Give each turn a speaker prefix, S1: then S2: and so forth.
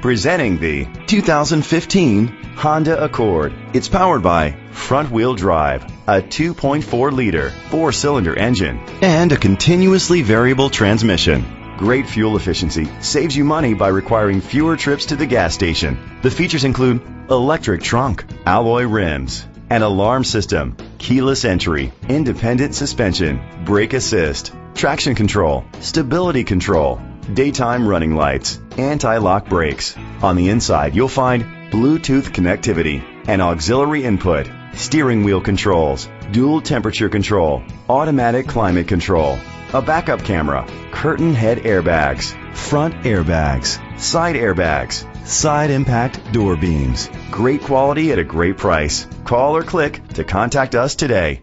S1: Presenting the 2015 Honda Accord. It's powered by front wheel drive, a 2.4 liter four cylinder engine, and a continuously variable transmission. Great fuel efficiency saves you money by requiring fewer trips to the gas station. The features include electric trunk, alloy rims, an alarm system, keyless entry, independent suspension, brake assist, traction control, stability control, daytime running lights, anti-lock brakes. On the inside, you'll find Bluetooth connectivity, an auxiliary input, steering wheel controls, dual temperature control, automatic climate control, a backup camera, curtain head airbags, front airbags, side airbags, side impact door beams. Great quality at a great price. Call or click to contact us today.